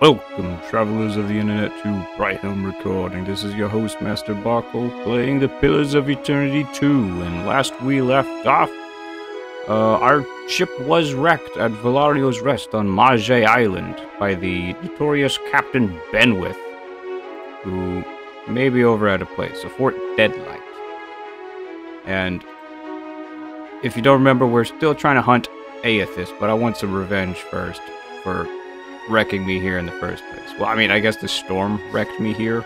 Welcome, travelers of the internet, to Brighthelm Recording. This is your host, Master Barkle, playing the Pillars of Eternity 2. And last we left off, uh, our ship was wrecked at Valario's Rest on Maje Island by the notorious Captain Benweth, who may be over at a place, a Fort Deadlight. And if you don't remember, we're still trying to hunt Eothas, but I want some revenge first for wrecking me here in the first place. Well, I mean, I guess the storm wrecked me here,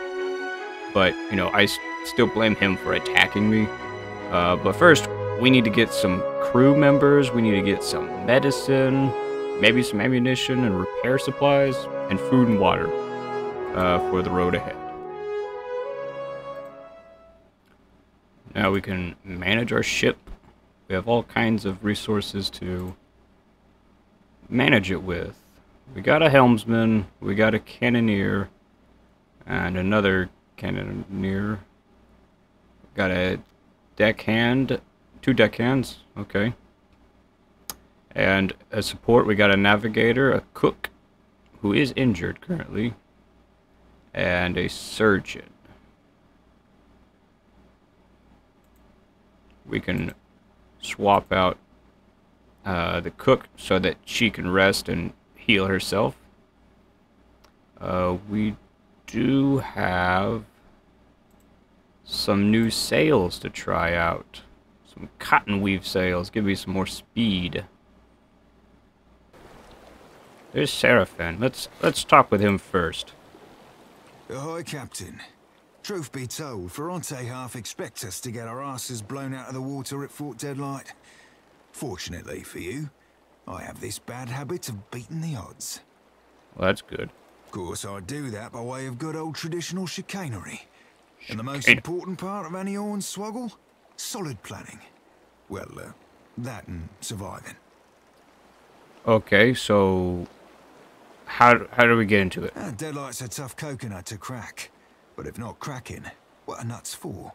but, you know, I still blame him for attacking me. Uh, but first, we need to get some crew members, we need to get some medicine, maybe some ammunition and repair supplies, and food and water uh, for the road ahead. Now we can manage our ship. We have all kinds of resources to manage it with. We got a helmsman, we got a cannoneer, and another cannoneer. Got a deckhand, two deckhands, okay. And as support, we got a navigator, a cook, who is injured currently, and a surgeon. We can swap out uh, the cook so that she can rest and heal herself. Uh, we do have some new sails to try out. Some cotton weave sails. Give me some more speed. There's Serafen. Let's let's talk with him first. Ahoy, Captain. Truth be told, Ferrante half expects us to get our asses blown out of the water at Fort Deadlight. Fortunately for you, I have this bad habit of beating the odds. Well, that's good. Of course, I do that by way of good old traditional chicanery. And the most important part of any swuggle? Solid planning. Well, uh, that and surviving. Okay, so how how do we get into it? Ah, Deadlight's a tough coconut to crack. But if not cracking, what are nuts for?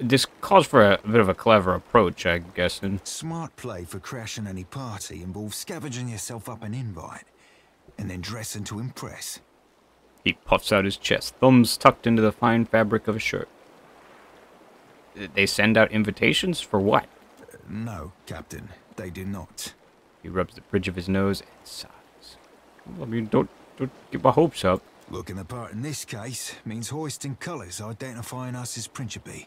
This calls for a, bit of a clever approach, I guess. And Smart play for crashing any party involves scavenging yourself up an invite, and then dressing to impress. he puffs out his chest, thumbs tucked into the fine fabric of a shirt. They send out invitations for what? No, Captain, they do not. He rubs the bridge of his nose and sighs. I mean, don't don't get my hopes up. Looking the part in this case means hoisting colours identifying us as Principi.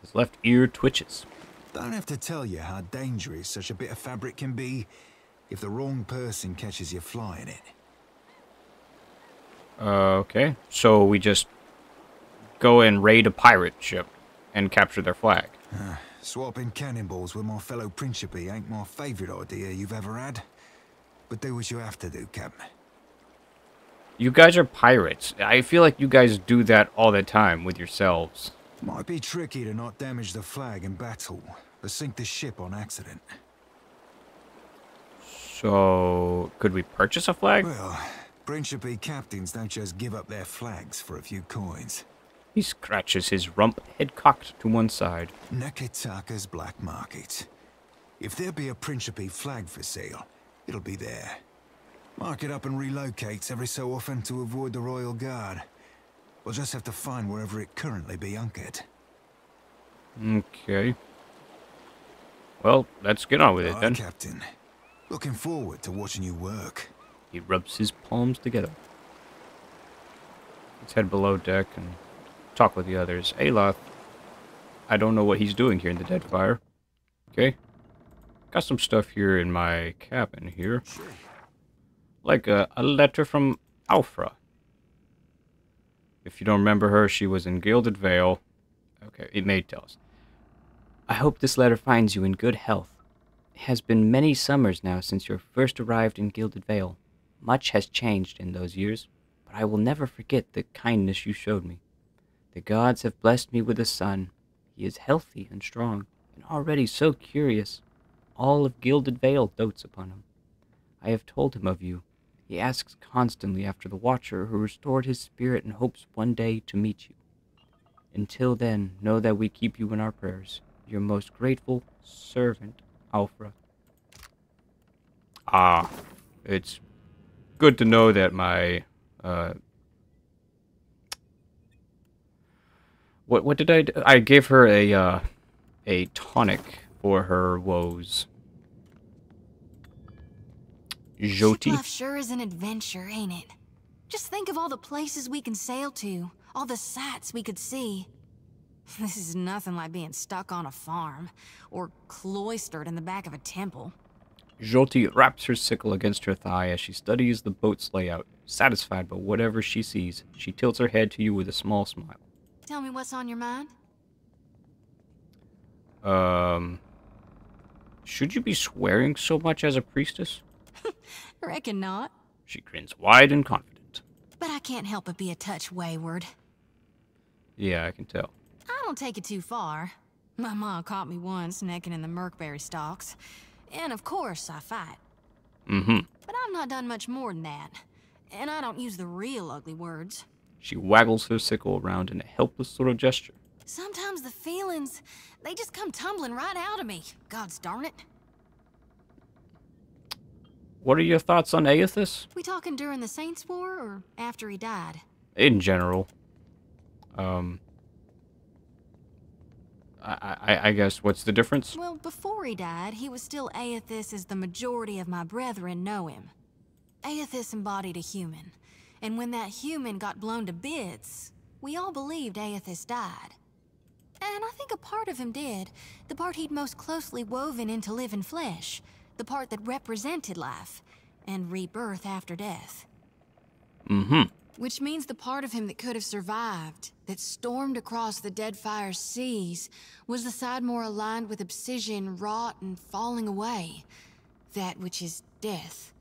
His left ear twitches. Don't have to tell you how dangerous such a bit of fabric can be if the wrong person catches you flying it. Uh, okay. So we just go and raid a pirate ship and capture their flag. Swapping cannonballs with my fellow Principi ain't my favourite idea you've ever had. But do what you have to do, Captain. You guys are pirates. I feel like you guys do that all the time with yourselves. Might be tricky to not damage the flag in battle, but sink the ship on accident. So, could we purchase a flag? Well, Principi captains don't just give up their flags for a few coins. He scratches his rump, head cocked to one side. Neketaka's black market. If there be a Principi flag for sale, it'll be there. Mark it up and relocates every so often to avoid the Royal Guard. We'll just have to find wherever it currently be anchored. Okay. Well, let's get on with it then. Captain. Looking forward to watching you work. He rubs his palms together. Let's head below deck and talk with the others. Aloth, I don't know what he's doing here in the Deadfire. Okay. Got some stuff here in my cabin here. Like a, a letter from Alfra. If you don't remember her, she was in Gilded Vale. Okay, it may tell us. I hope this letter finds you in good health. It has been many summers now since you first arrived in Gilded Vale. Much has changed in those years, but I will never forget the kindness you showed me. The gods have blessed me with a son. He is healthy and strong, and already so curious. All of Gilded Vale dotes upon him. I have told him of you. He asks constantly after the Watcher who restored his spirit and hopes one day to meet you. Until then, know that we keep you in our prayers. Your most grateful servant, Alfra. Ah, it's good to know that my uh, what what did I do? I gave her a uh, a tonic for her woes. Xoti. Shipliff sure is an adventure, ain't it? Just think of all the places we can sail to, all the sights we could see. This is nothing like being stuck on a farm, or cloistered in the back of a temple. Xoti wraps her sickle against her thigh as she studies the boat's layout. Satisfied by whatever she sees, she tilts her head to you with a small smile. Tell me what's on your mind? Um, should you be swearing so much as a priestess? Reckon not. She grins wide and confident. But I can't help but be a touch wayward. Yeah, I can tell. I don't take it too far. My mom caught me once necking in the Merkberry stalks. And of course, I fight. Mm-hmm. But I've not done much more than that. And I don't use the real ugly words. She waggles her sickle around in a helpless sort of gesture. Sometimes the feelings, they just come tumbling right out of me. God's darn it. What are your thoughts on Eothas? We talking during the Saints War or after he died? In general. Um, I, I, I guess what's the difference? Well, before he died, he was still Eothas as the majority of my brethren know him. Eothas embodied a human, and when that human got blown to bits, we all believed Eothas died. And I think a part of him did, the part he'd most closely woven into living flesh, the part that represented life, and rebirth after death. Mm-hmm. Which means the part of him that could have survived, that stormed across the Deadfire seas, was the side more aligned with obsidian rot and falling away. That which is death.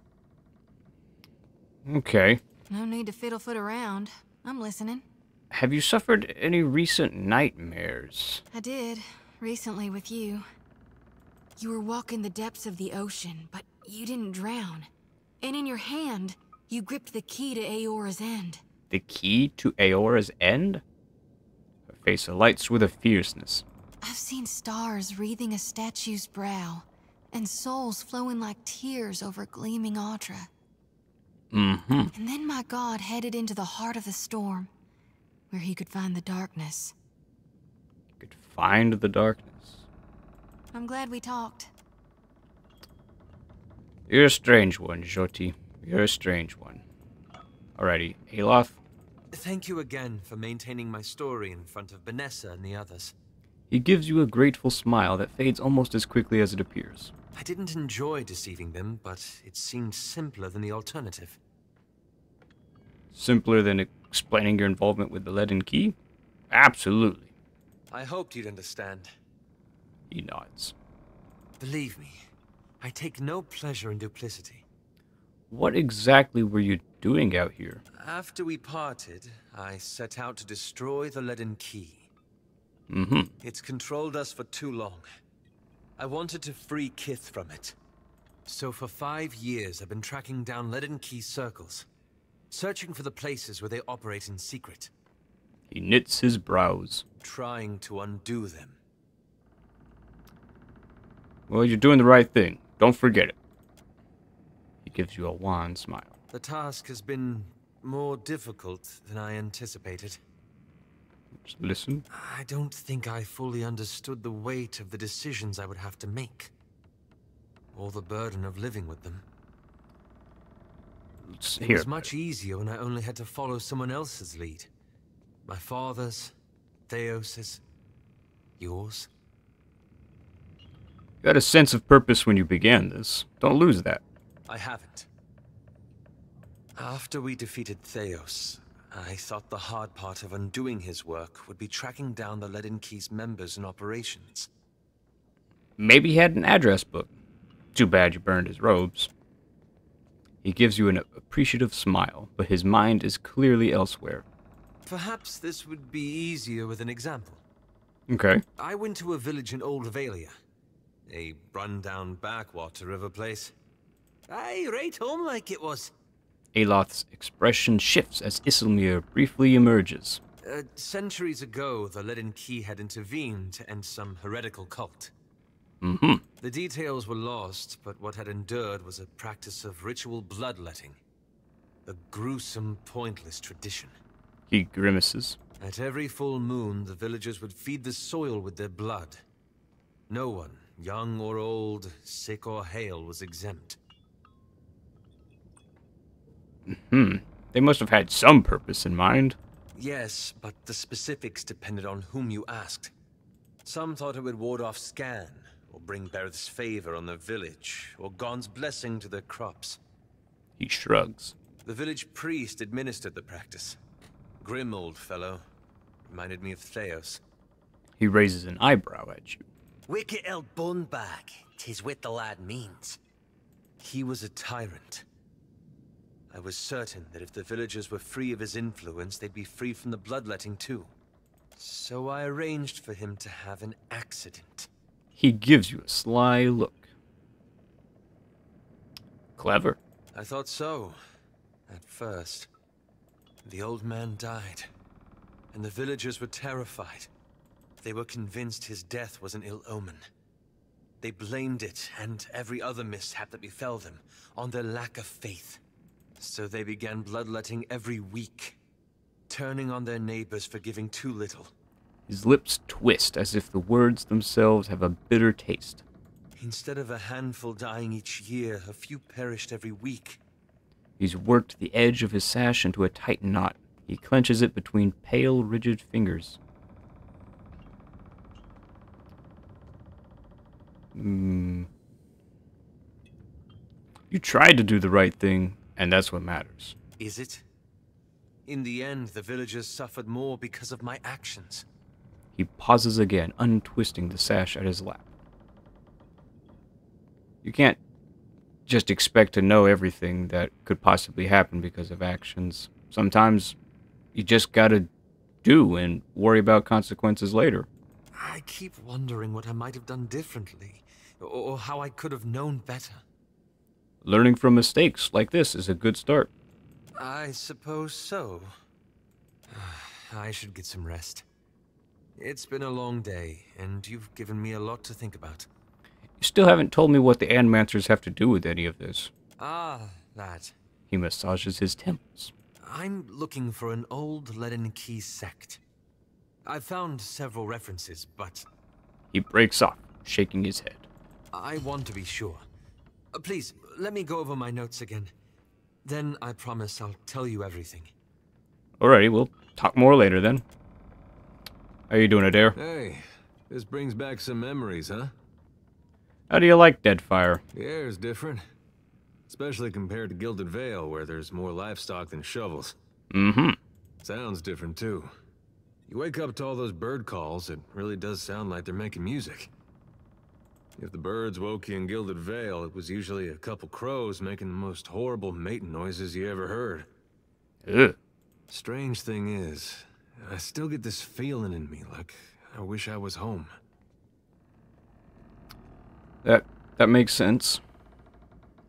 Okay. No need to fiddlefoot around. I'm listening. Have you suffered any recent nightmares? I did, recently with you. You were walking the depths of the ocean, but you didn't drown. And in your hand, you gripped the key to Eora's end. The key to Eora's end? Her face alights with a fierceness. I've seen stars wreathing a statue's brow, and souls flowing like tears over gleaming adra. Mm-hmm. And then my god headed into the heart of the storm, where he could find the darkness. He Could find the darkness. I'm glad we talked. You're a strange one, Xoti. You're a strange one. Alrighty, Aloth. Thank you again for maintaining my story in front of Vanessa and the others. He gives you a grateful smile that fades almost as quickly as it appears. I didn't enjoy deceiving them, but it seemed simpler than the alternative. Simpler than explaining your involvement with the leaden key? Absolutely. I hoped you'd understand. He nods. Believe me, I take no pleasure in duplicity. What exactly were you doing out here? After we parted, I set out to destroy the leaden key. Mm-hmm. It's controlled us for too long. I wanted to free Kith from it. So for five years, I've been tracking down leaden key circles, searching for the places where they operate in secret, He knits his brows. trying to undo them. Well, you're doing the right thing. Don't forget it. He gives you a wan smile. The task has been more difficult than I anticipated. Just listen. I don't think I fully understood the weight of the decisions I would have to make. Or the burden of living with them. Let's It was much easier when I only had to follow someone else's lead. My father's, Thaos's, yours. You had a sense of purpose when you began this. Don't lose that. I haven't. After we defeated Thaos, I thought the hard part of undoing his work would be tracking down the Leaden Key's members and operations. Maybe he had an address book. Too bad you burned his robes. He gives you an appreciative smile, but his mind is clearly elsewhere. Perhaps this would be easier with an example. Okay. I went to a village in Old Vailia. A run-down backwater a place. Aye, right home like it was. Aloth's expression shifts as Iselmyr briefly emerges. Uh, centuries ago, the Leaden Key had intervened to end some heretical cult. Mm-hmm. The details were lost, but what had endured was a practice of ritual bloodletting. A gruesome, pointless tradition. He grimaces. At every full moon, the villagers would feed the soil with their blood. No one, young or old, sick or hale, was exempt. Hmm. They must have had some purpose in mind. Yes, but the specifics depended on whom you asked. Some thought it would ward off Skaen, or bring Berath's favor on the village, or Gaun's blessing to their crops. He shrugs. The village priest administered the practice. Grim old fellow. Reminded me of Thaos. He raises an eyebrow at you. Wicked El Bunbag, tis what the lad means. He was a tyrant. I was certain that if the villagers were free of his influence, they'd be free from the bloodletting too. So I arranged for him to have an accident. He gives you a sly look. Clever. I thought so, at first. The old man died, and the villagers were terrified. They were convinced his death was an ill omen. They blamed it, and every other mishap that befell them, on their lack of faith. So they began bloodletting every week, turning on their neighbors for giving too little. His lips twist as if the words themselves have a bitter taste. Instead of a handful dying each year, a few perished every week. He's worked the edge of his sash into a tight knot. He clenches it between pale, rigid fingers. Hmm. You tried to do the right thing, and that's what matters. Is it? In the end, the villagers suffered more because of my actions. He pauses again, untwisting the sash at his lap. You can't just expect to know everything that could possibly happen because of actions. Sometimes you just gotta do and worry about consequences later. I keep wondering what I might have done differently, or, how I could have known better. Learning from mistakes like this is a good start. I suppose so. I should get some rest. It's been a long day, and you've given me a lot to think about. You still haven't told me what the Animancers have to do with any of this. Ah, that. He massages his temples. I'm looking for an old Leaden Key sect. I've found several references, but He breaks off, shaking his head. I want to be sure. Uh, please, let me go over my notes again. Then I promise I'll tell you everything. Alrighty, we'll talk more later then. How you doing, Edér? Hey, this brings back some memories, huh? How do you like Deadfire? The air's different. Especially compared to Gilded Vale, where there's more livestock than shovels. Mm-hmm. Sounds different, too. You wake up to all those bird calls, it really does sound like they're making music. If the birds woke you in Gilded Vale, it was usually a couple crows making the most horrible mating noises you ever heard. Ugh. Strange thing is, I still get this feeling in me, like I wish I was home. That that makes sense.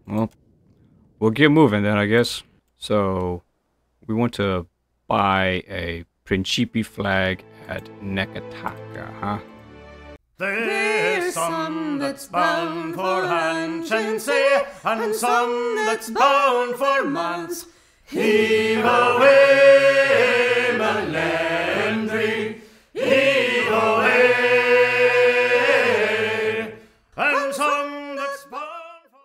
Well, we'll get moving then, I guess. So, we want to buy a Principi flag at Neketaka, huh? There's some that's bound for Hanchancy, and some that's bound for Mance. Heave away, Melendry, heave away, and some that's bound for.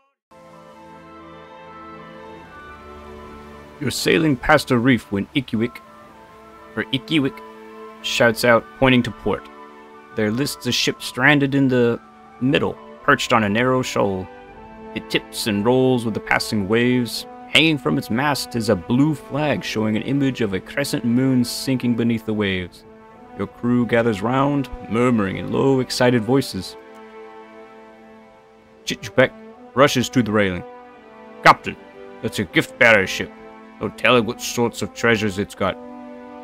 You're sailing past a reef when Ikiwik, or Ikiwik, shouts out, pointing to port. There lists a ship stranded in the middle, perched on a narrow shoal. It tips and rolls with the passing waves. Hanging from its mast is a blue flag showing an image of a crescent moon sinking beneath the waves. Your crew gathers round, murmuring in low, excited voices. Chichupek rushes to the railing. Captain, that's a gift bearer ship. No telling what sorts of treasures it's got.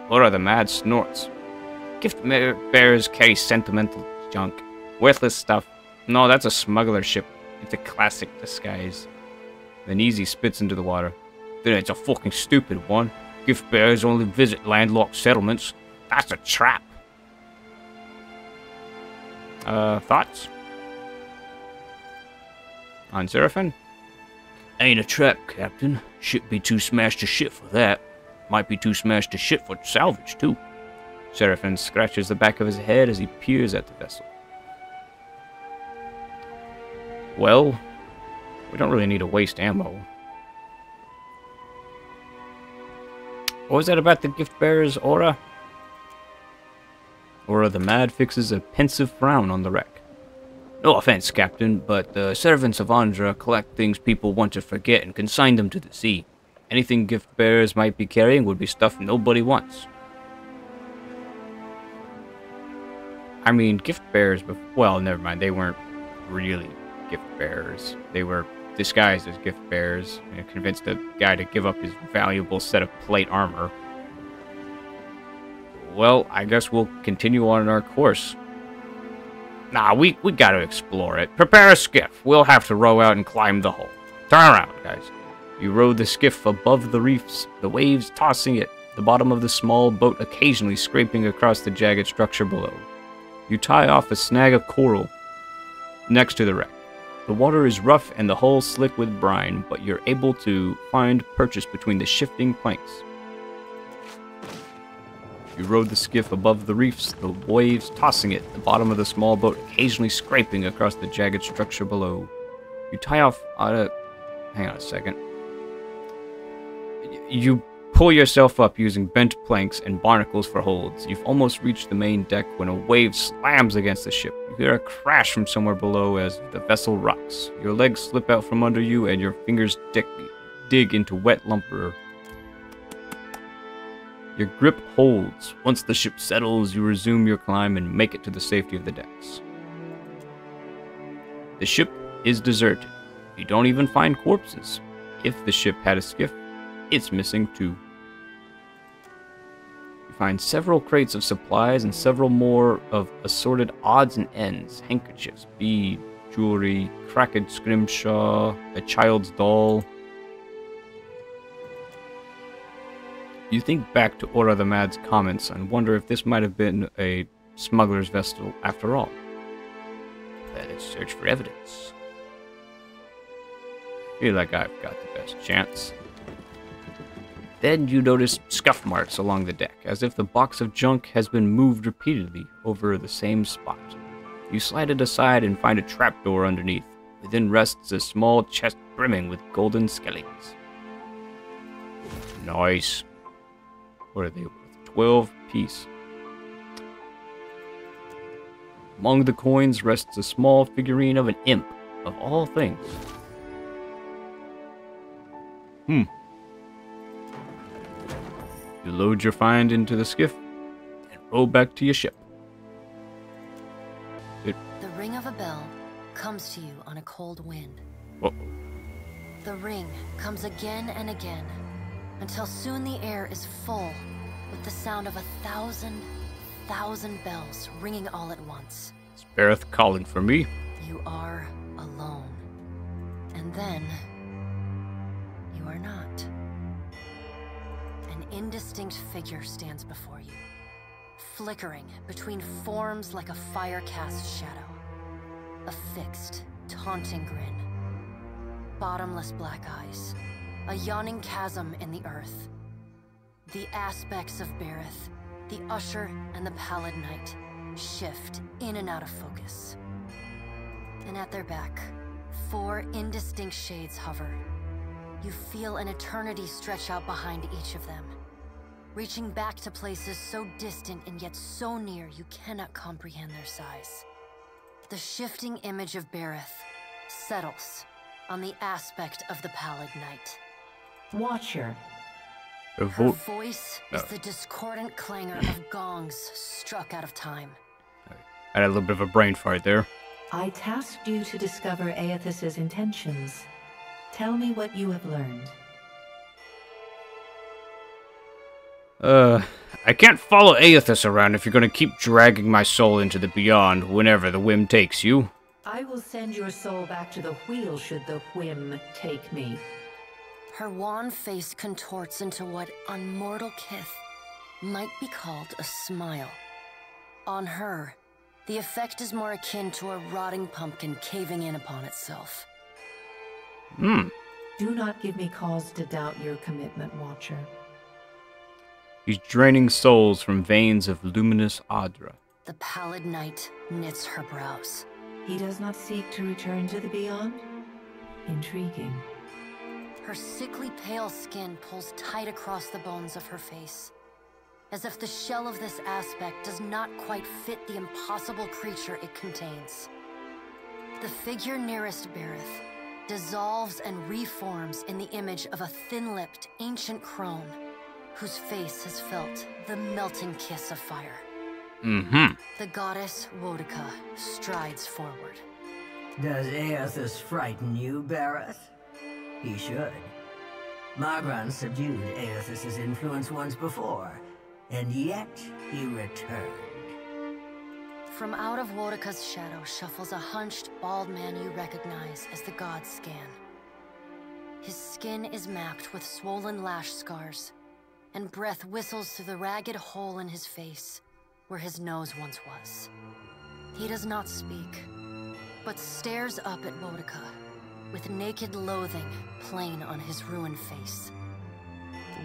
What are the mad snorts? Gift bearers carry sentimental junk. Worthless stuff. No, that's a smuggler ship. It's a classic disguise. Then Easy spits into the water. Then it's a fucking stupid one. Gift bearers only visit landlocked settlements. That's a trap. Uh, thoughts? On Serafen? Ain't a trap, Captain. Ship be too smashed to shit for that. Might be too smashed to shit for salvage, too. Serafen scratches the back of his head as he peers at the vessel. Well, we don't really need to waste ammo. What was that about the gift bearer's aura? Aura the Mad fixes a pensive frown on the wreck. No offense, Captain, but the servants of Ondra collect things people want to forget and consign them to the sea. Anything gift bearers might be carrying would be stuff nobody wants. I mean, gift bearers, bef- well, never mind, they weren't really gift bearers. They were disguised as gift bearers and convinced the guy to give up his valuable set of plate armor. Well, I guess we'll continue on our course. Nah, we, we gotta explore it. Prepare a skiff. We'll have to row out and climb the hull. Turn around, guys. You row the skiff above the reefs, the waves tossing it, the bottom of the small boat occasionally scraping across the jagged structure below. You tie off a snag of coral next to the wreck. The water is rough and the hull slick with brine, but you're able to find purchase between the shifting planks. You rowed the skiff above the reefs, the waves tossing it, the bottom of the small boat occasionally scraping across the jagged structure below. You tie off a. Hang on a second. You pull yourself up using bent planks and barnacles for holds. You've almost reached the main deck when a wave slams against the ship. You hear a crash from somewhere below as the vessel rocks. Your legs slip out from under you and your fingers dig, dig into wet lumber. Your grip holds. Once the ship settles, you resume your climb and make it to the safety of the decks. The ship is deserted. You don't even find corpses. If the ship had a skiff, it's missing too. Find several crates of supplies and several more of assorted odds and ends handkerchiefs, bead, jewelry, cracked scrimshaw, a child's doll. You think back to Ora the Mad's comments and wonder if this might have been a smuggler's vessel after all. Let's search for evidence. Feel like I've got the best chance. Then you notice scuff marks along the deck, as if the box of junk has been moved repeatedly over the same spot. You slide it aside and find a trapdoor underneath. Within rests a small chest brimming with golden skellings. Nice. What are they worth? 12 piece. Among the coins rests a small figurine of an imp, of all things. Hmm. You load your find into the skiff and row back to your ship. The ring of a bell comes to you on a cold wind. Uh-oh. The ring comes again and again until soon the air is full with the sound of a thousand, thousand bells ringing all at once. Is Berath calling for me? You are alone. And then you are not. Indistinct figure stands before you, flickering between forms like a fire cast shadow. A fixed, taunting grin. Bottomless black eyes. A yawning chasm in the earth. The aspects of Berath, the Usher and the Pallid Knight, shift in and out of focus. And at their back, four indistinct shades hover. You feel an eternity stretch out behind each of them, reaching back to places so distant and yet so near you cannot comprehend their size. The shifting image of Berath settles on the aspect of the Pallid Knight. Watcher, Her vote. voice No. is the discordant clangor of gongs struck out of time. I had a little bit of a brain fart there. I tasked you to discover Eothas's intentions. Tell me what you have learned. Uh, I can't follow Eothas around if you're gonna keep dragging my soul into the beyond whenever the whim takes you. I will send your soul back to the wheel should the whim take me. Her wan face contorts into what on mortal kith might be called a smile. On her, the effect is more akin to a rotting pumpkin caving in upon itself. Hmm. Do not give me cause to doubt your commitment, Watcher. He's draining souls from veins of luminous Adra. The pallid knight knits her brows. He does not seek to return to the beyond? Intriguing. Her sickly pale skin pulls tight across the bones of her face. As if the shell of this aspect does not quite fit the impossible creature it contains. The figure nearest Berath dissolves and reforms in the image of a thin-lipped, ancient crone, whose face has felt the melting kiss of fire. Mm-hmm. The goddess Woedica strides forward. Does Eothas frighten you, Berath? He should. Magran subdued Eothas's influence once before, and yet he returned. From out of Woedica's shadow shuffles a hunched, bald man you recognize as the god Skaen. His skin is mapped with swollen lash scars, and breath whistles through the ragged hole in his face, where his nose once was. He does not speak, but stares up at Woedica, with naked loathing plain on his ruined face.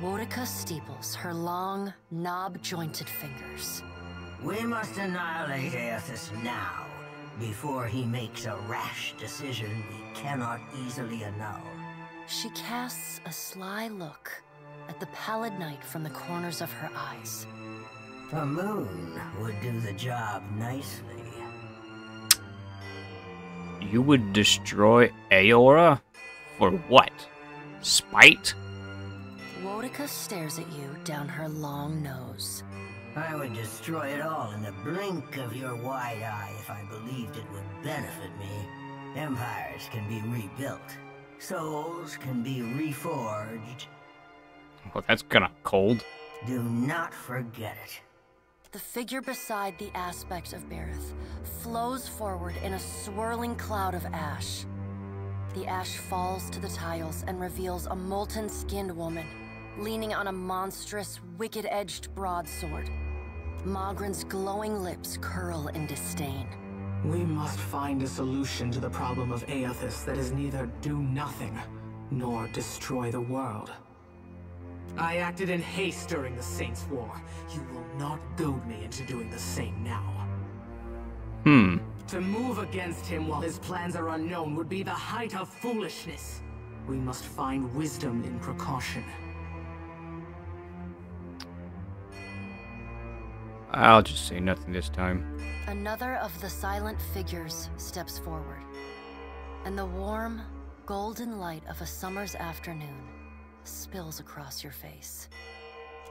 Woedica steeples her long, knob-jointed fingers. We must annihilate Eothas now, before he makes a rash decision we cannot easily annul. She casts a sly look at the pallid knight from the corners of her eyes. The moon would do the job nicely. You would destroy Eora? For what? Spite? Woedica stares at you down her long nose. I would destroy it all in the blink of your wide eye if I believed it would benefit me. Empires can be rebuilt. Souls can be reforged. Well, that's kinda cold. Do not forget it. The figure beside the aspect of Berath flows forward in a swirling cloud of ash. The ash falls to the tiles and reveals a molten-skinned woman, leaning on a monstrous, wicked-edged broadsword. Magran's glowing lips curl in disdain. We must find a solution to the problem of Eothas that is neither do nothing, nor destroy the world. I acted in haste during the Saints' War. You will not goad me into doing the same now. Hmm. To move against him while his plans are unknown would be the height of foolishness. We must find wisdom in precaution. I'll just say nothing this time. Another of the silent figures steps forward, and the warm, golden light of a summer's afternoon spills across your face.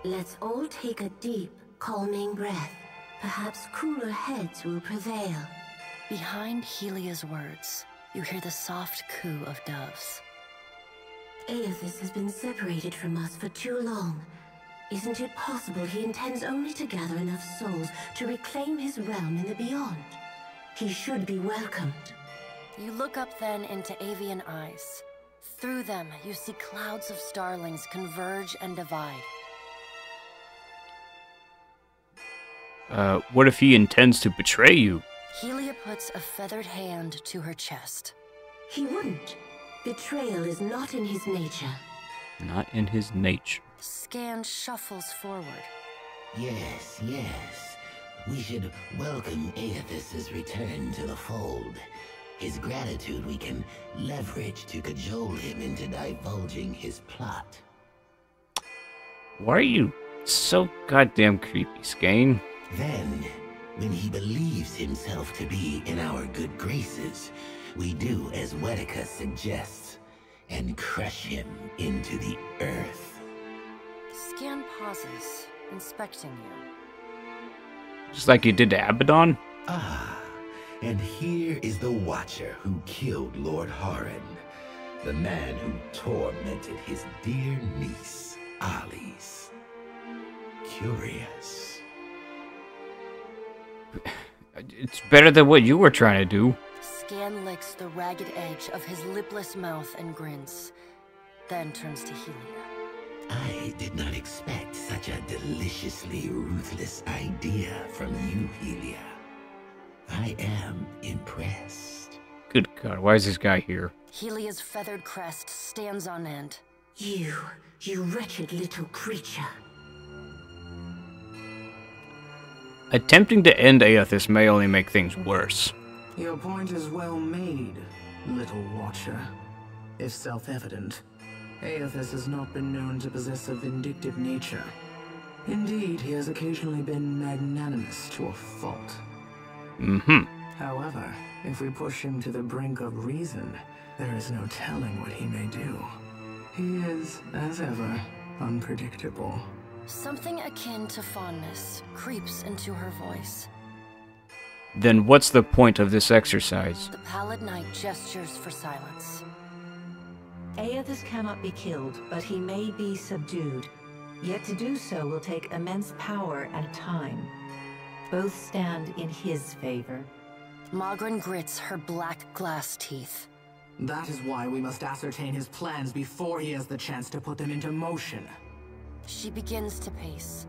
Let's all take a deep, calming breath. Perhaps cooler heads will prevail. Behind Hylea's words, you hear the soft coo of doves. Eothas has been separated from us for too long. Isn't it possible he intends only to gather enough souls to reclaim his realm in the beyond? He should be welcomed. You look up then into avian eyes. Through them, you see clouds of starlings converge and divide. Uh, what if he intends to betray you? Hylea puts a feathered hand to her chest. He wouldn't. Betrayal is not in his nature. Not in his nature. Skaen shuffles forward. Yes, yes. We should welcome Eothas's return to the fold. His gratitude we can leverage to cajole him into divulging his plot. Why are you so goddamn creepy, Skaen? Then, when he believes himself to be in our good graces, we do as Woedica suggests, and crush him into the earth. Skaen pauses, inspecting you. Just like you did to Abydon? Ah, and here is the Watcher who killed Lord Haran, the man who tormented his dear niece, Alice. Curious. It's better than what you were trying to do. Skaen licks the ragged edge of his lipless mouth and grins, then turns to Hylea. I did not expect such a deliciously ruthless idea from you, Hylea. I am impressed. Good God, why is this guy here? Hylea's feathered crest stands on end. You, you wretched little creature. Attempting to end Eothas may only make things worse. Your point is well made, little watcher. If self-evident, Eothas has not been known to possess a vindictive nature. Indeed, he has occasionally been magnanimous to a fault. Mm-hmm. However, if we push him to the brink of reason, there is no telling what he may do. He is, as ever, unpredictable. Something akin to fondness creeps into her voice. Then what's the point of this exercise? The Pallid Knight gestures for silence. Eothas cannot be killed, but he may be subdued. Yet to do so will take immense power and time. Both stand in his favor. Magran grits her black glass teeth. That is why we must ascertain his plans before he has the chance to put them into motion. She begins to pace.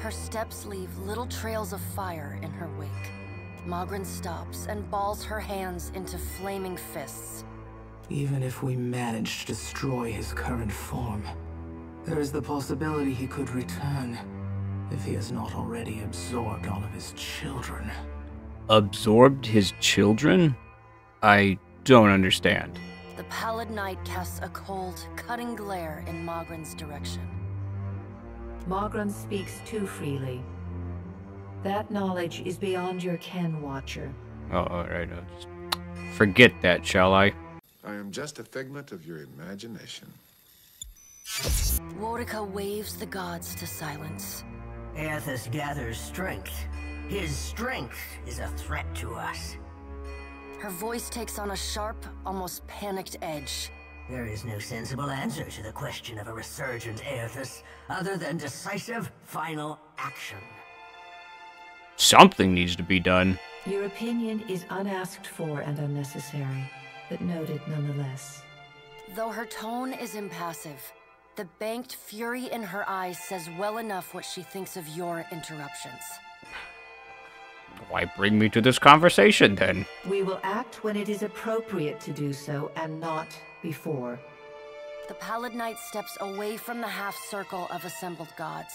Her steps leave little trails of fire in her wake. Magran stops and balls her hands into flaming fists. Even if we manage to destroy his current form, there is the possibility he could return if he has not already absorbed all of his children. Absorbed his children? I don't understand. The pallid knight casts a cold, cutting glare in Magran's direction. Magrin speaks too freely. That knowledge is beyond your ken, Watcher. Oh, alright, I'll just forget that, shall I? I am just a figment of your imagination. Woedica waves the gods to silence. Eothas gathers strength. His strength is a threat to us. Her voice takes on a sharp, almost panicked edge. There is no sensible answer to the question of a resurgent Eothas other than decisive, final action. Something needs to be done. Your opinion is unasked for and unnecessary, but noted nonetheless. Though her tone is impassive, the banked fury in her eyes says well enough what she thinks of your interruptions. Why bring me to this conversation then? We will act when it is appropriate to do so and not before. The Pallid Knight steps away from the half circle of assembled gods.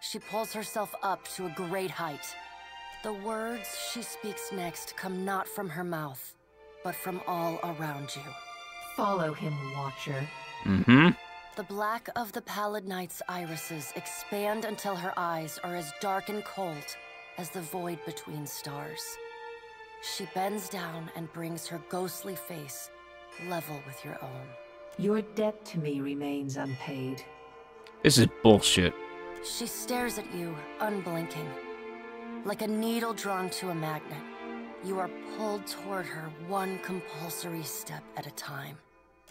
She pulls herself up to a great height. The words she speaks next come not from her mouth, but from all around you. Follow him, Watcher. Mm-hmm. The black of the Pallid Knight's irises expand until her eyes are as dark and cold as the void between stars. She bends down and brings her ghostly face level with your own. Your debt to me remains unpaid. This is bullshit. She stares at you, unblinking. Like a needle drawn to a magnet, you are pulled toward her one compulsory step at a time.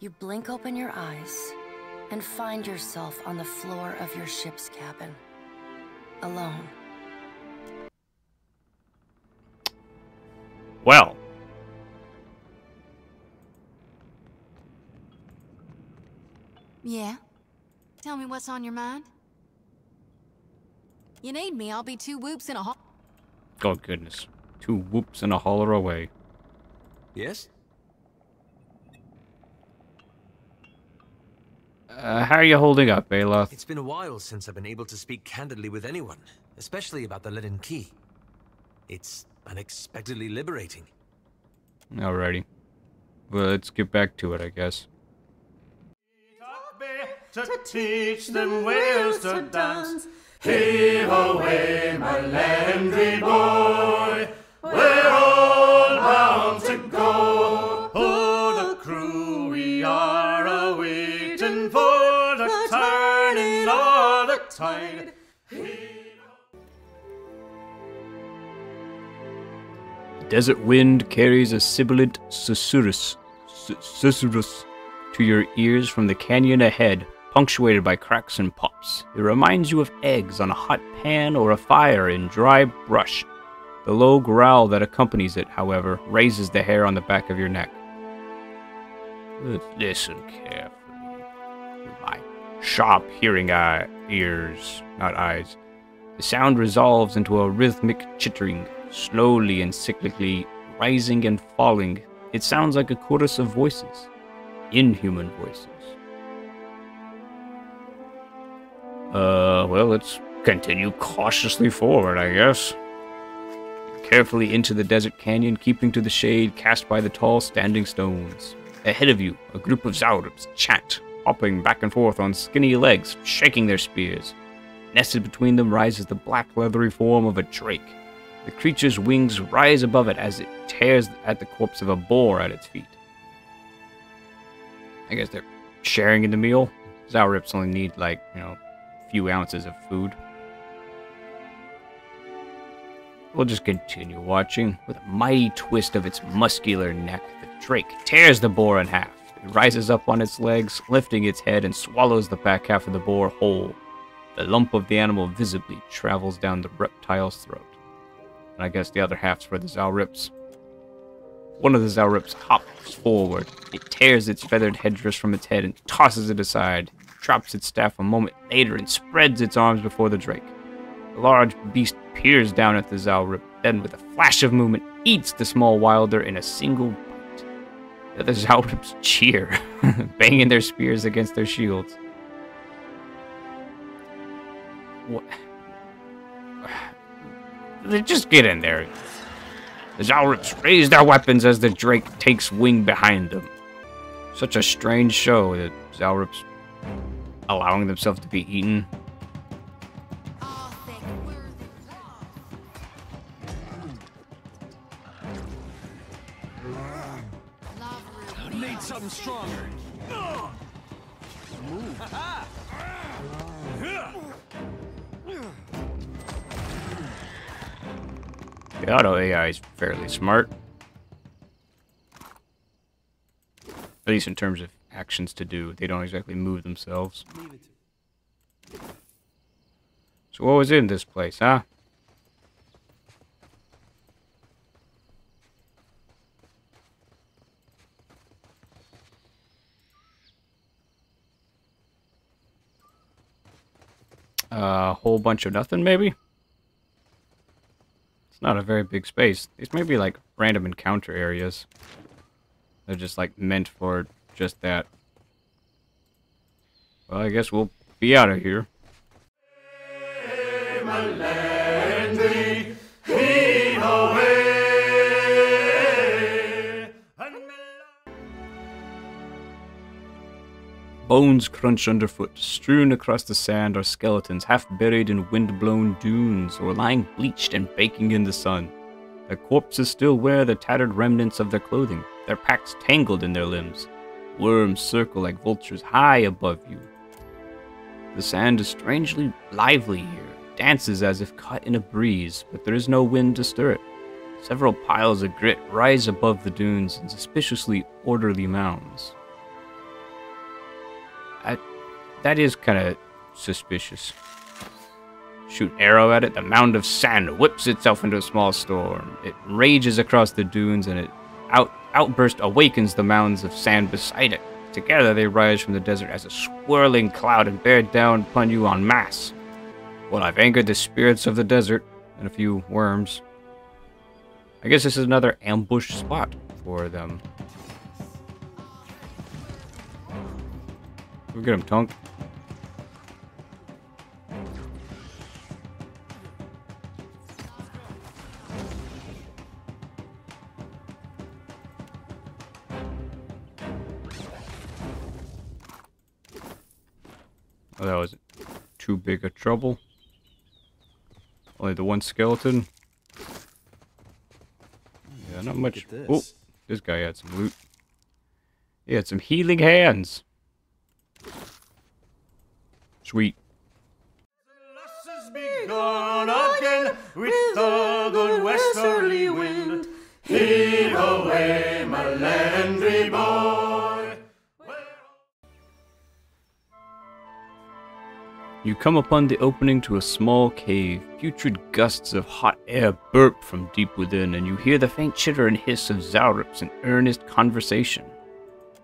You blink open your eyes and find yourself on the floor of your ship's cabin. Alone. Well. Yeah? Tell me what's on your mind? You need me, I'll be two whoops in a hall. Oh, goodness. Two whoops and a holler away. Yes? Uh, how are you holding up, Aloth? It's been a while since I've been able to speak candidly with anyone, especially about the Leaden Key. It's unexpectedly liberating. Alrighty. Well, let's get back to it, I guess. to teach them wheels to dance. Heave away, my Landry boy, we're all bound to go. Oh, the crew we are the. Desert wind carries a sibilant susurrus, su- susurrus to your ears from the canyon ahead, punctuated by cracks and pops. It reminds you of eggs on a hot pan or a fire in dry brush. The low growl that accompanies it, however, raises the hair on the back of your neck. Listen carefully. With my sharp hearing eye, ears, not eyes. The sound resolves into a rhythmic chittering, slowly and cyclically rising and falling. It sounds like a chorus of voices. inhuman voices. Uh, well, let's continue cautiously forward, I guess. Carefully into the desert canyon, keeping to the shade cast by the tall standing stones. Ahead of you, a group of Xaurips chant, hopping back and forth on skinny legs, shaking their spears. Nested between them rises the black leathery form of a drake. The creature's wings rise above it as it tears at the corpse of a boar at its feet. I guess they're sharing in the meal. Xaurips only need, like, you know, a few ounces of food. We'll just continue watching. With a mighty twist of its muscular neck, the drake tears the boar in half. It rises up on its legs, lifting its head, and swallows the back half of the boar whole. The lump of the animal visibly travels down the reptile's throat. And I guess the other half's for the Xaurips. One of the Xaurips hops forward. It tears its feathered headdress from its head and tosses it aside, drops its staff a moment later and spreads its arms before the drake. The large beast peers down at the Xaurip, then with a flash of movement eats the small wilder in a single bite. The other cheer, banging their spears against their shields. What? They just get in there. The Xaurips raise their weapons as the Drake takes wing behind them. Such a strange show that Xaurips allowing themselves to be eaten. Something stronger. Move. The auto AI is fairly smart. At least in terms of actions to do. They don't exactly move themselves. So what was in this place, huh? A whole bunch of nothing, maybe? It's not a very big space. These may be like random encounter areas. They're just like meant for just that. Well, I guess we'll be out of here. Bones crunch underfoot. Strewn across the sand are skeletons half buried in wind-blown dunes or lying bleached and baking in the sun. Their corpses still wear the tattered remnants of their clothing, their packs tangled in their limbs. Worms circle like vultures high above you. The sand is strangely lively here, dances as if caught in a breeze, but there is no wind to stir it. Several piles of grit rise above the dunes in suspiciously orderly mounds. That is kind of suspicious. Shoot arrow at it, the mound of sand whips itself into a small storm. It rages across the dunes and it out outburst awakens the mounds of sand beside it. Together they rise from the desert as a swirling cloud and bear down upon you en masse. Well, I've angered the spirits of the desert and a few worms. I guess this is another ambush spot for them. Go get him, Tunk. Oh, that was too big a trouble. Only the one skeleton. Yeah, not much. Oh, this guy had some loot. He had some healing hands. Sweet. Gone again with the good westerly wind. Heave away, Melandri boy. You come upon the opening to a small cave. Putrid gusts of hot air burp from deep within, and you hear the faint chitter and hiss of Xaurips in earnest conversation.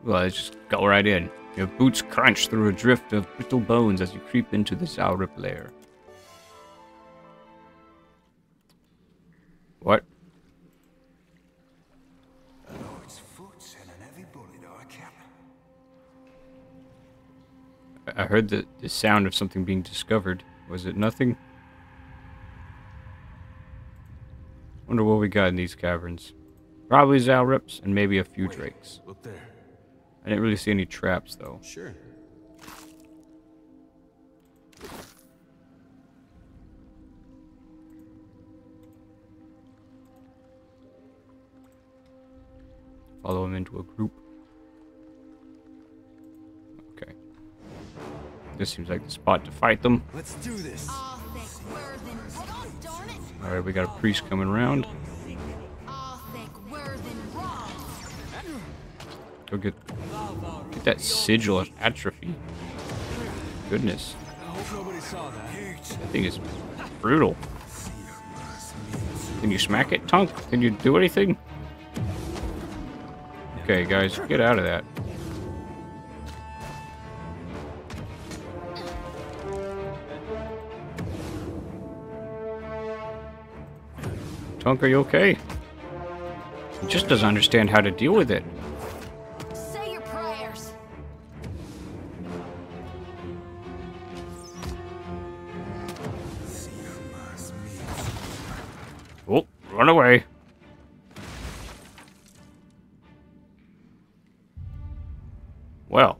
Well, let's just go right in. Your boots crunch through a drift of brittle bones as you creep into the Xaurip lair. What? I heard the, the sound of something being discovered. Was it nothing? Wonder what we got in these caverns. Probably Xaurips and maybe a few drakes. Look there. I didn't really see any traps though. Sure. Follow him into a group. Okay. This seems like the spot to fight them. Let's do this. Alright, we got a priest coming around. Go get, get that sigil atrophy. Goodness. That thing is brutal. Can you smack it, Tunk? Can you do anything? Okay, guys, get out of that. Tunk, are you okay? He just doesn't understand how to deal with it. Well,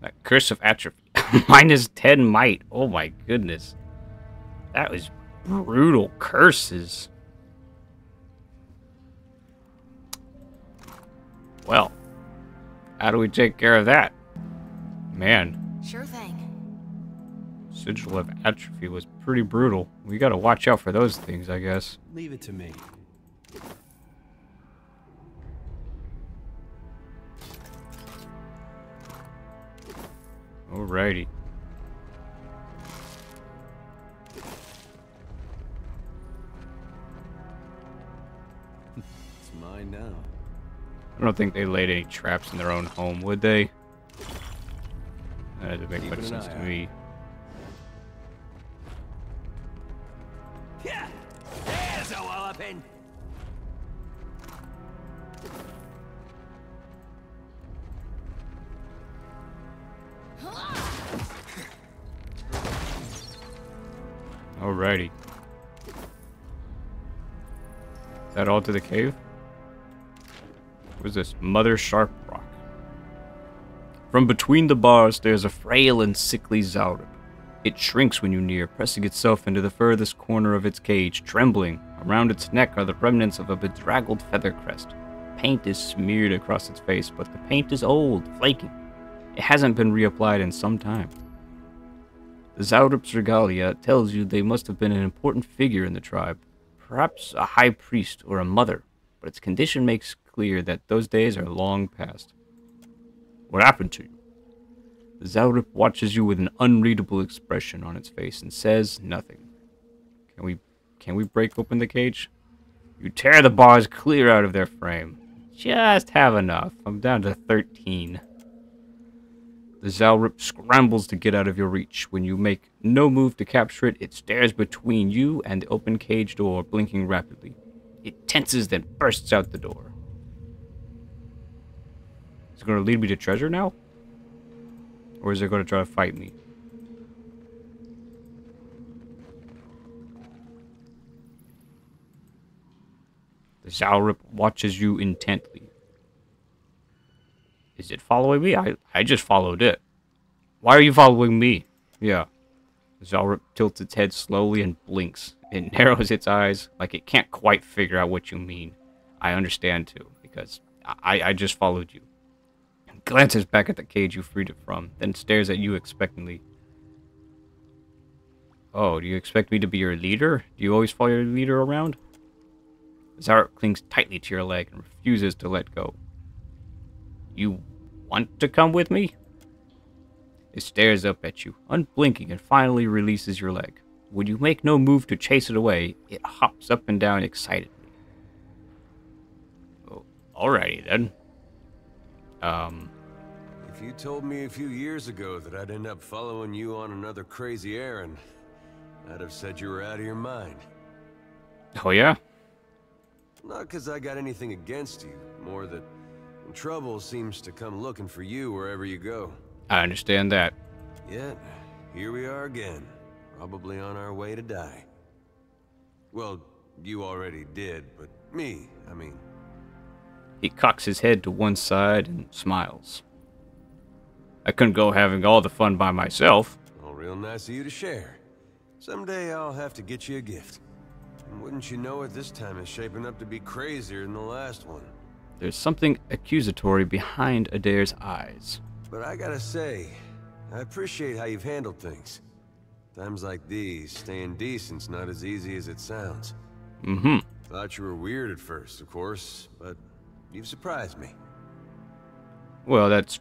that curse of atrophy. Minus 10 might. Oh my goodness. That was brutal curses. Well, how do we take care of that? Man, Sure thing. Sigil of Atrophy was pretty brutal. We gotta watch out for those things, I guess. Leave it to me. Alrighty. It's mine now. I don't think they laid any traps in their own home, would they? That doesn't make much sense eye to me. Yeah, There's a walloping. Is that all to the cave? What's this? Mother Sharp Rock. From between the bars, there's a frail and sickly Xaurip. It shrinks when you near, pressing itself into the furthest corner of its cage, trembling. Around its neck are the remnants of a bedraggled feather crest. Paint is smeared across its face, but the paint is old, flaking. It hasn't been reapplied in some time. The Xaurip's regalia tells you they must have been an important figure in the tribe, perhaps a high priest or a mother, but its condition makes clear that those days are long past. What happened to you? The Xaurip watches you with an unreadable expression on its face and says nothing. Can we can we break open the cage? You tear the bars clear out of their frame. Just have enough. I'm down to 13. The Xaurip scrambles to get out of your reach. When you make no move to capture it, it stares between you and the open cage door, blinking rapidly. It tenses, then bursts out the door. Is it going to lead me to treasure now? Or is it going to try to fight me? The Xaurip watches you intently. Is it following me? I, I just followed it. Why are you following me? Yeah. Xaurip tilts its head slowly and blinks. It narrows its eyes like it can't quite figure out what you mean. I understand too, because I, I just followed you. It glances back at the cage you freed it from, then stares at you expectantly. Oh, do you expect me to be your leader? Do you always follow your leader around? Xaurip clings tightly to your leg and refuses to let go. You want to come with me? It stares up at you, unblinking, and finally releases your leg. When you make no move to chase it away, it hops up and down excitedly. Oh, alrighty then. Um, If you told me a few years ago that I'd end up following you on another crazy errand, I'd have said you were out of your mind. oh yeah? Not because I got anything against you, more that trouble seems to come looking for you wherever you go. I understand that. Yet, here we are again, probably on our way to die. Well, you already did, but me, I mean. He cocks his head to one side and smiles. I couldn't go having all the fun by myself. All real nice of you to share. Someday I'll have to get you a gift. And wouldn't you know it, this time is shaping up to be crazier than the last one. There's something accusatory behind Edér's eyes. But I gotta say, I appreciate how you've handled things. Times like these, staying decent's not as easy as it sounds. Mm-hmm. Thought you were weird at first, of course, but you've surprised me. Well, that's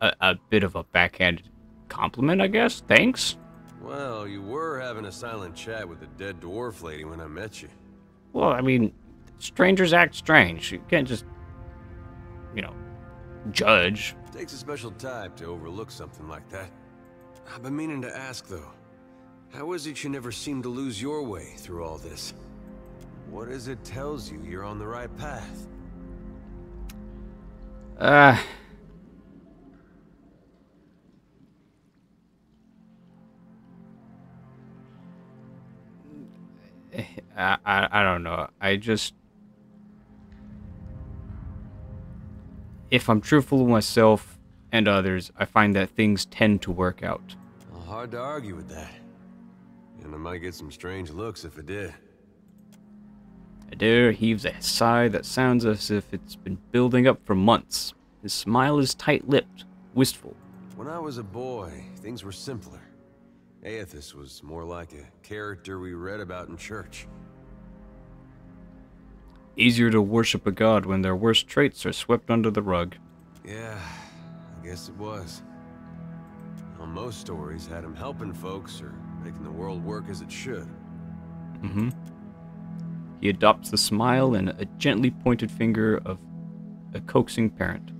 a, a bit of a backhanded compliment, I guess. Thanks. Well, you were having a silent chat with the dead dwarf lady when I met you. Well, I mean, strangers act strange. You can't just, you know, judge. It Takes a special type to overlook something like that. I've been meaning to ask, though. How is it you never seem to lose your way through all this? What is it tells you you're on the right path? Uh... I, I, I don't know. I just... If I'm truthful with myself and others, I find that things tend to work out. Well, hard to argue with that. And I might get some strange looks if it did. Edér heaves a sigh that sounds as if it's been building up for months. His smile is tight-lipped, wistful. When I was a boy, things were simpler. Eothas was more like a character we read about in church. Easier to worship a god when their worst traits are swept under the rug. Yeah, I guess it was. Well, most stories had him helping folks or making the world work as it should. Mm-hmm. He adopts the smile and a gently pointed finger of a coaxing parent.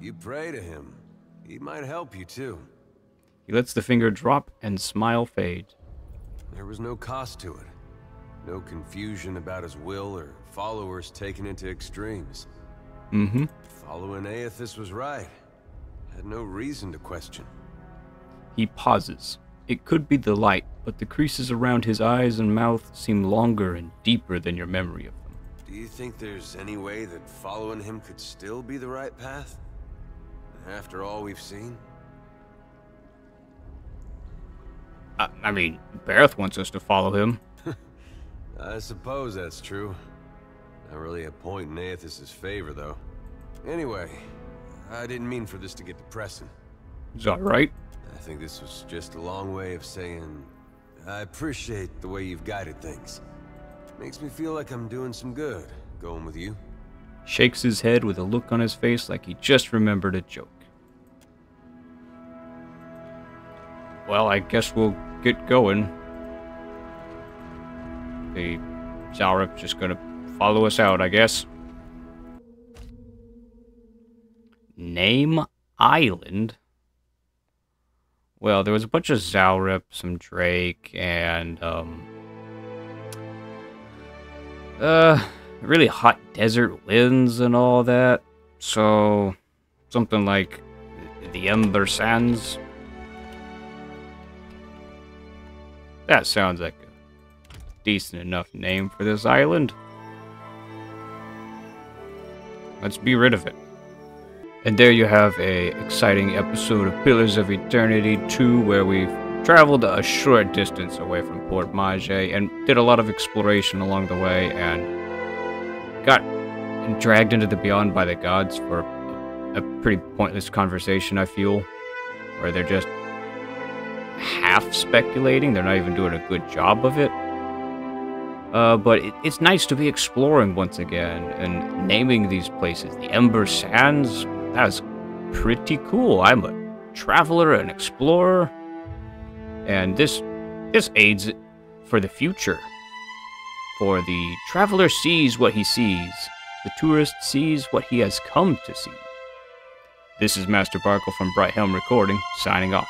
You pray to him. He might help you too. He lets the finger drop and smile fade. There was no cost to it. No confusion about his will or followers taken into extremes. Mm-hmm. Following Eothas was right. Had no reason to question. He pauses. It could be the light, but the creases around his eyes and mouth seem longer and deeper than your memory of them. Do you think there's any way that following him could still be the right path? After all we've seen? I, I mean, Berath wants us to follow him. I suppose that's true. Not really a point in Eothas' favor, though. Anyway, I didn't mean for this to get depressing. Is that right? I think this was just a long way of saying I appreciate the way you've guided things. Makes me feel like I'm doing some good, going with you. Shakes his head with a look on his face like he just remembered a joke. Well, I guess we'll get going. The Xaurip's just gonna follow us out, I guess. Name Island? Well, there was a bunch of Xaurip, some Drake, and, um... Uh, really hot desert winds and all that. So, something like the Ember Sands. That sounds like decent enough name for this island. Let's be rid of it. And there you have a exciting episode of Pillars of Eternity 2 where we've traveled a short distance away from Port Maje and did a lot of exploration along the way and got dragged into the Beyond by the Gods for a pretty pointless conversation, I feel, where they're just half speculating. They're not even doing a good job of it. Uh, but it, it's nice to be exploring once again and naming these places. The Ember Sands, that's pretty cool. I'm a traveler and explorer. And this this aids for the future. For the traveler sees what he sees. The tourist sees what he has come to see. This is Master Barkle from Brighthelm Recording, signing off.